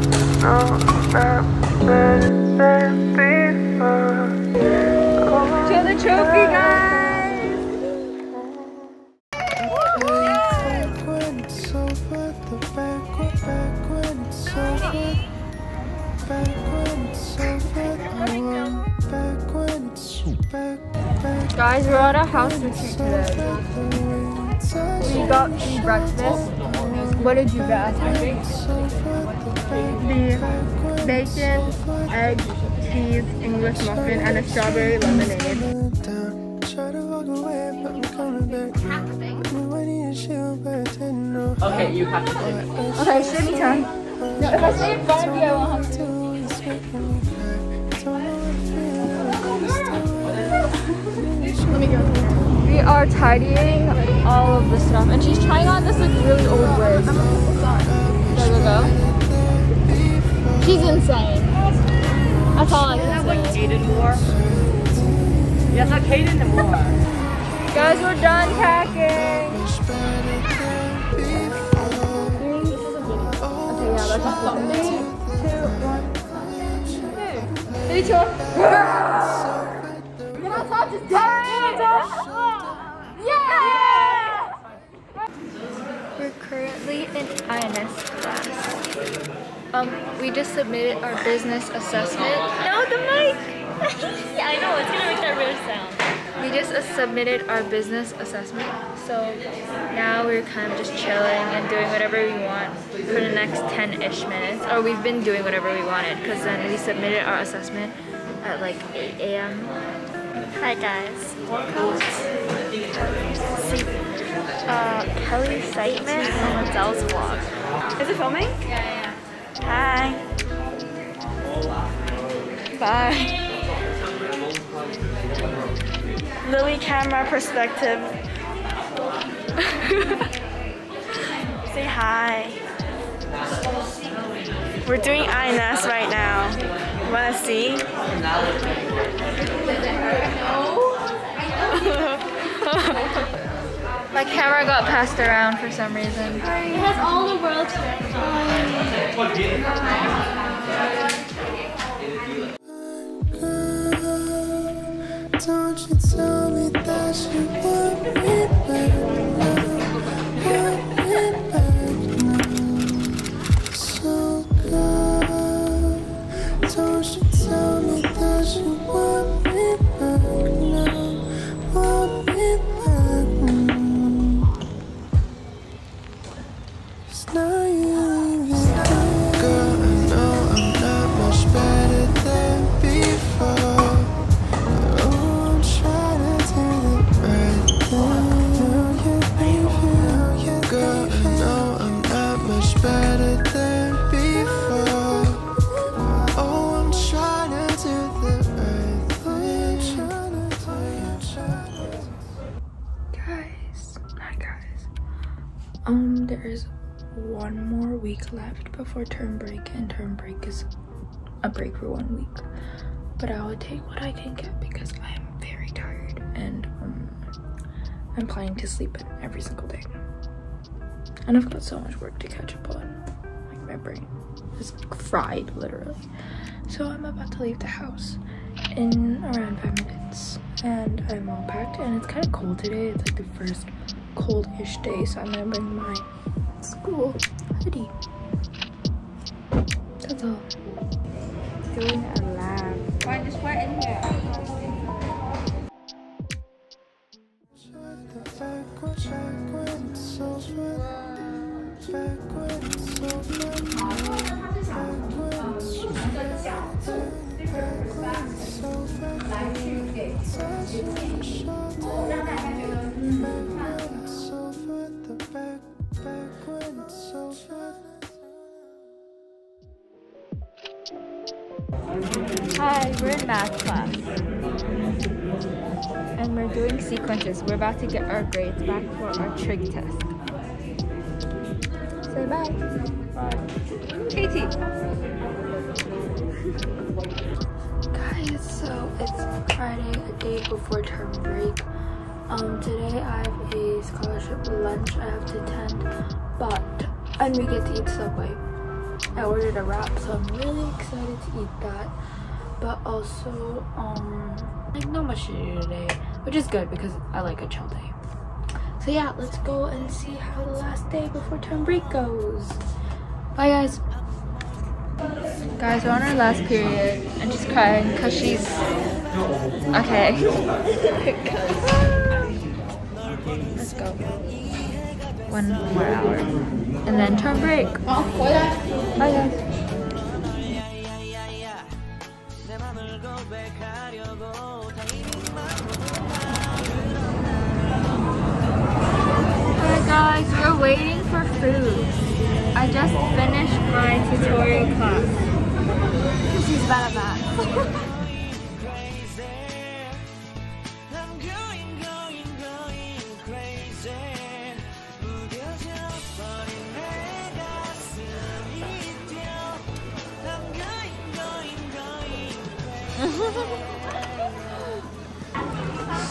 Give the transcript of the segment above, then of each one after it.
The guys! Guys, we're at a house retreat today. We got breakfast. What did you get? The bacon, egg, cheese, English muffin, and a strawberry lemonade. Okay, you have to say it. Okay, should be time. No, if I stay in front of you, I won't have to. Let me go. We are tidying all of the stuff, and she's trying on this like really old wig. Go go go. She's insane. That's all I can Like say. Aiden Moore. Yes, like Aiden Moore. Guys, we're done packing. Okay, yeah, let's just go. Three, two, one. Three, two, Um, we just submitted our business assessment. No, the mic. Yeah, I know. It's gonna make that weird sound. We just uh, submitted our business assessment, so now we're kind of just chilling and doing whatever we want for the next 10-ish minutes. Or we've been doing whatever we wanted, because then we submitted our assessment at like 8 a.m. Hi guys. Welcome to uh, Kelly Seitman and Adele's vlog. Is it filming? Yeah. Hi. Bye. Lily camera perspective. Say hi. We're doing INS right now. Wanna see? My camera got passed around for some reason. It has all the world's Don't you tell me that you want me back now? Want me back now? So good. Don't you a break for one week. But I will take what I can get because I am very tired, and um, I'm planning to sleep in every single day. And I've got so much work to catch up on. Like my brain is fried, literally. So I'm about to leave the house in around five minutes, and I'm all packed. And it's kind of cold today. It's like the first cold-ish day, so I'm gonna bring my school hoodie. That's all. Lab. Just put in here? Hi, we're in math class. And we're doing sequences. We're about to get our grades back for our trig test. Say bye. Bye. Katie. Guys, so it's Friday, a day before term break. Um, today I have a scholarship lunch I have to attend, but and we get to eat Subway. I ordered a wrap, so I'm really excited to eat that. But also, um, like not much to do today, which is good because I like a chill day. So yeah, let's go and see how the last day before term break goes. Bye guys. Guys, we're on our last period and she's crying because she's okay. Let's go. One more hour. And then term break. Bye guys. We're waiting for food. I just finished my tutorial class. She's bad at math.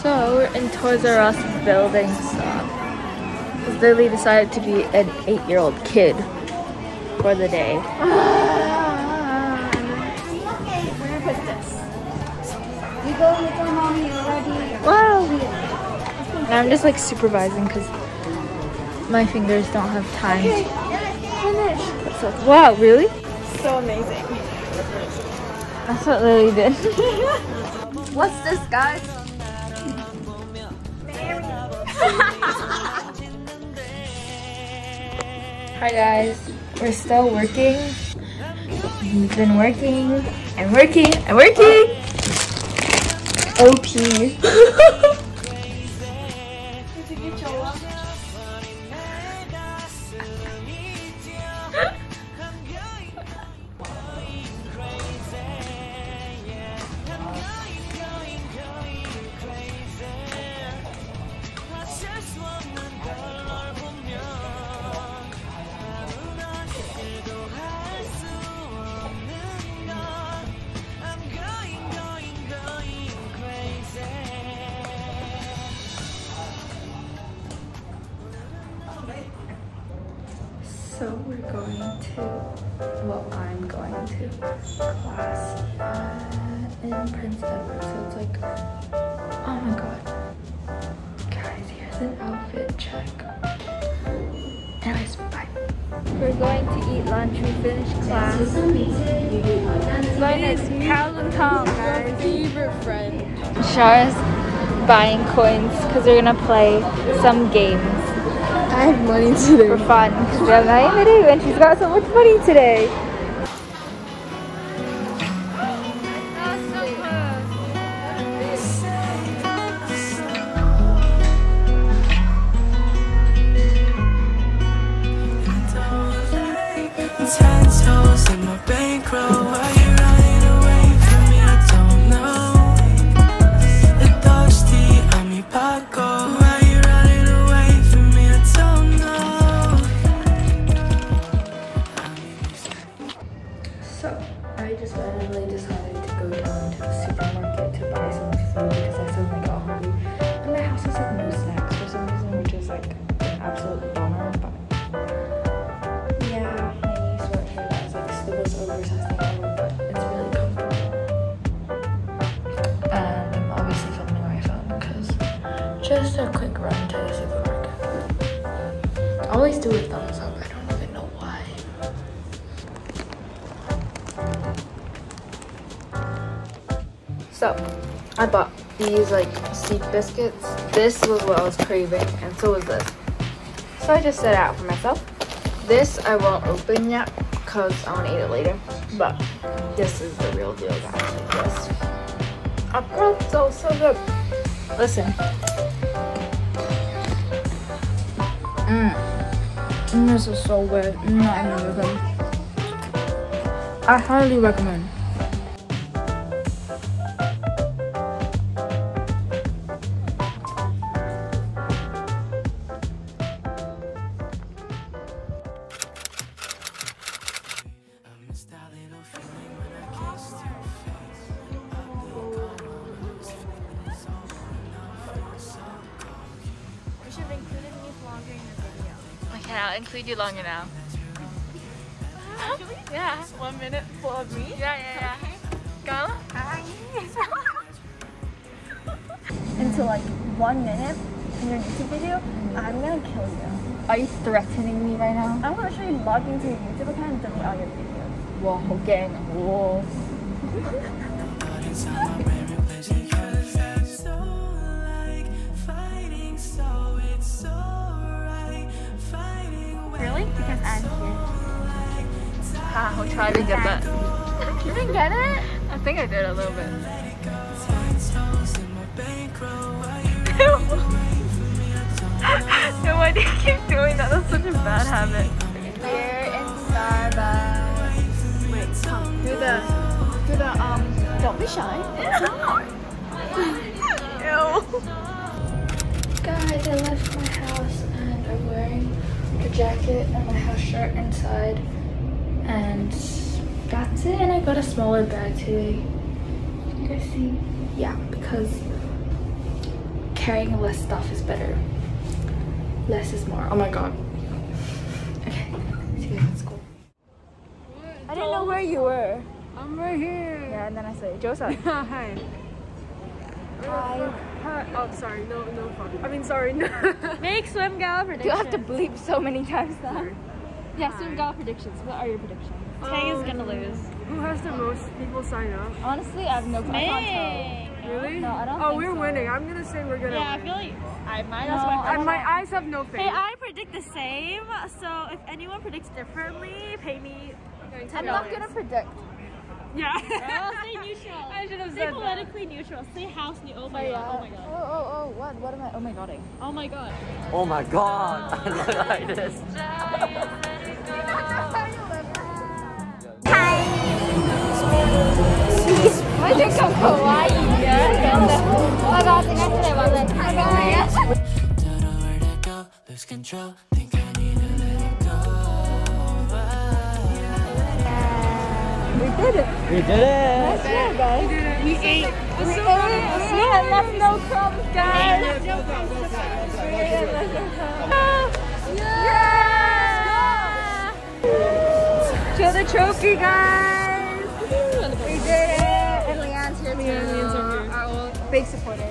So we're in Toys R Us building stuff. Lily decided to be an eight-year-old kid for the day. Wow! And I'm just like supervising because my fingers don't have time. to- So, wow, really? So amazing. That's what Lily did. What's this, guys? Hi guys, we're still working. We've been working and working and working. OP. going to, well, I'm going to class uh, in Prince Edward. So it's like, oh my god. Guys, here's an outfit check. Anyways, bye. We're going to eat lunch. We finished class. Going to Carolyn Town, guys. Favorite friend. Shara's buying coins because we're gonna play some games I have money today. for fun because we have nothing to do and she's got so much money today. Oversized thing ever, but it's really comfortable. And I'm obviously filming my phone because just a quick run to the supermarket. I always do a thumbs up. I don't even know why. So, I bought these like seed biscuits. This was what I was craving, and so was this. So I just set out for myself. This I won't open yet because I want to eat it later. But this is the real deal, guys. This. So good. Listen. Mmm. This is so good. Mm, good. I highly recommend. include you longer now. Actually, Yeah. One minute full of me. Yeah, yeah, yeah. Go. into like one minute in your YouTube video, I'm gonna kill you. Are you threatening me right now? I'm gonna actually log into your YouTube account and delete all your videos. 哇，好惊啊！ try to get that. You didn't get it? I think I did a little bit. stones in my bankroll. Why you no, why do you keep doing that? That's such a bad habit. We're in Starbucks. Wait, come. Do the, do the, um, don't be shy. Ew. Guys, I left my house and I'm wearing a jacket and my house shirt inside. And that's it. And I got a smaller bag today. You guys see? Yeah, because carrying less stuff is better. Less is more. Oh my god. Okay, see you guys in school. I didn't know where you were. I'm right here. Yeah, and then I said, Joseph. Hi. Hi. Hi. Oh, sorry. No, no problem. I mean, sorry. No. Make swim gala Do predictions. I have to bleep so many times now? Yes, yeah, swim gala predictions. What are your predictions? Tay is gonna um, lose. Who has the most people sign up? Honestly, I have no clue. I. Really? No, I don't Oh, think we're so. winning. I'm gonna say we're gonna. Yeah, I feel like I might. No, That's my I my eyes have no faith. Hey, I predict the same. So if anyone predicts differently, pay me. tell. I'm not gonna predict. yeah. Oh, stay neutral. I should have Stay said that. politically neutral. Stay house neutral. Oh my god. Oh my god. Oh, oh, oh, what? What am I? Oh my god. Oh my god. Oh my god, I like this. 我已经咁可爱啊！真的，拜拜，阵间出嚟揾你，拜拜。 don't know where to go, lose control. Think I need to let it go. We did it. We did it! Yeah, guys. We ate. We ate. We had left no crumbs, guys. We had left no crumbs. Yeah! Show the trophy, guys. big supporter.